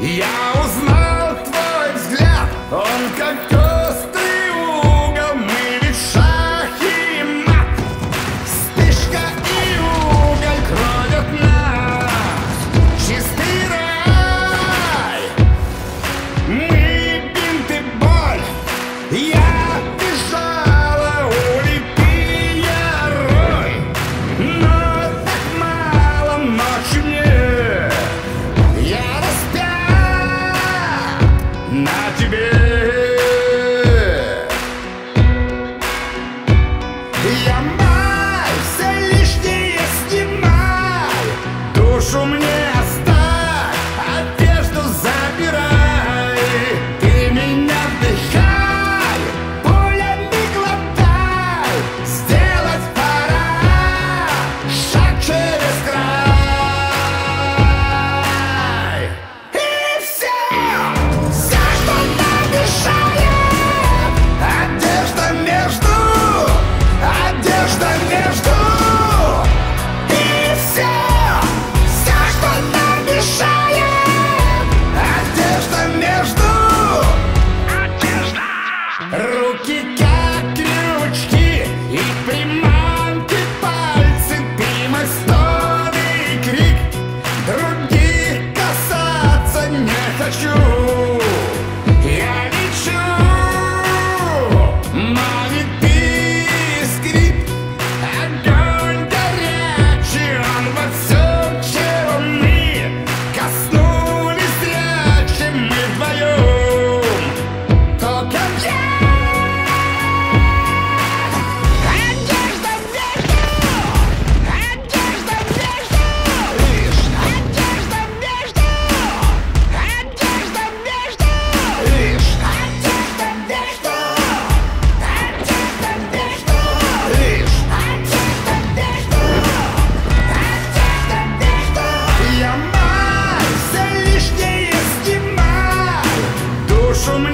Я узнал. from many